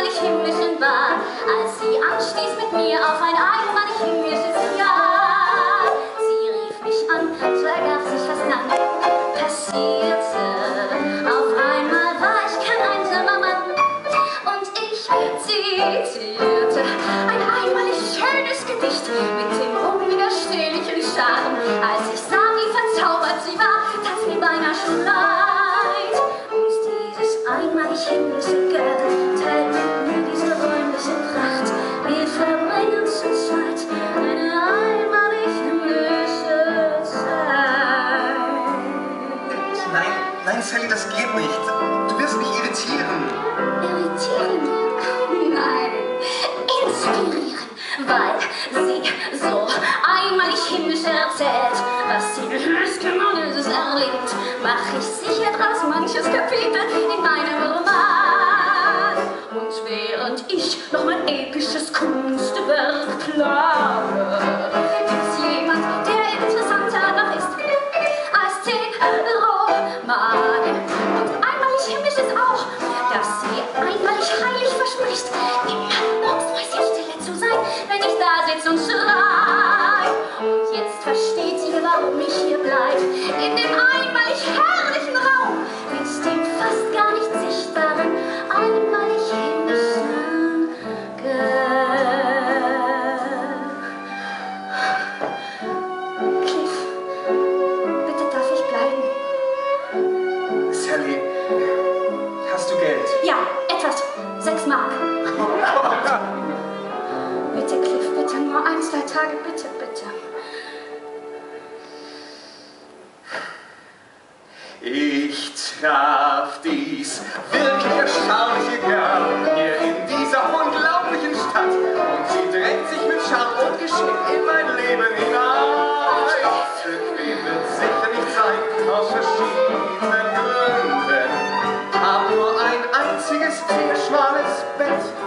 wann ich himmlischen war, als sie anstieß mit mir auf ein einmalig himmlisches Jahr. Sie rief mich an, so ergab sich was dann passierte. Auf einmal war ich kein einsamer Mann und ich zitierte ein einmalig schönes Gedicht mit dem unwiderstehlichen Schatten. Nein, nein, Sally, das geht nicht. Du wirst mich irritieren. Irritieren? Nein, inspirieren, weil sie so einmalig himmlisch erzählt, was sie höchstgenommenes erlebt, ich noch mein episches Kunstwerk plane, gibt's jemand, der interessanter noch ist als den Roman. Und einmalig himmlisch ist auch, dass sie einmalig heilig verspricht, immer mucksmäuschen stille zu sein, wenn ich da sitze und schrei. Und jetzt versteht sie, warum ich hier bleib, in dem ein, zwei Tage, bitte, bitte. Ich traf dies wirklich erstaunliche Girl hier in dieser unglaublichen Stadt und sie drängt sich mit Scham und Geschick in mein Leben hinein. Bequem wird sicher nicht sein, aus verschiedenen Gründen. Hab nur ein einziges, ziemlich schmales Bett